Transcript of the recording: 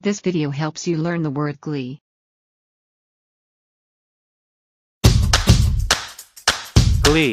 This video helps you learn the word glee. Glee.